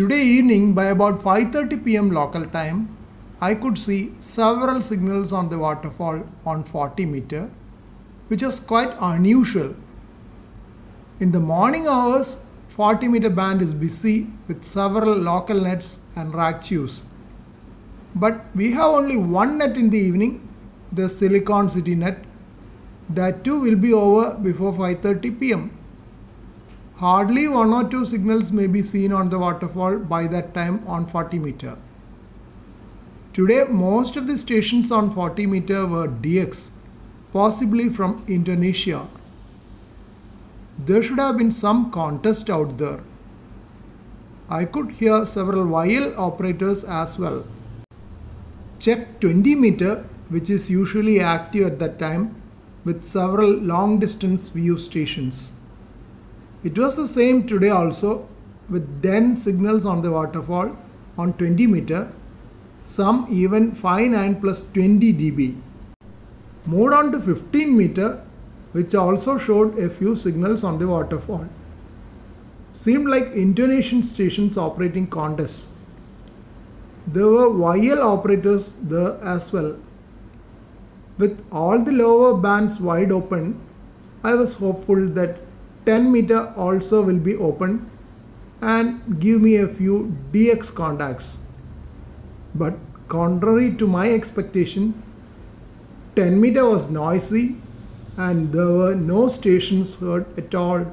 Today evening by about 5:30 pm local time, I could see several signals on the waterfall on 40 meter, which was quite unusual. In the morning hours, 40 meter band is busy with several local nets and ragchews. But we have only one net in the evening, the Silicon City net. That too will be over before 5:30 pm. Hardly one or two signals may be seen on the waterfall by that time on 40 meter. Today, most of the stations on 40 meter were DX, possibly from Indonesia. There should have been some contest out there. I could hear several YL operators as well. Check 20 meter, which is usually active at that time, with several long distance view stations. It was the same today also, with 10 signals on the waterfall on 20 meter, some even 59 plus 20 dB. Moved on to 15 meter, which also showed a few signals on the waterfall. Seemed like Indonesian stations operating contests. There were YL operators there as well. With all the lower bands wide open, I was hopeful that 10 meter also will be open and give me a few DX contacts. But contrary to my expectation, 10 meter was noisy and there were no stations heard at all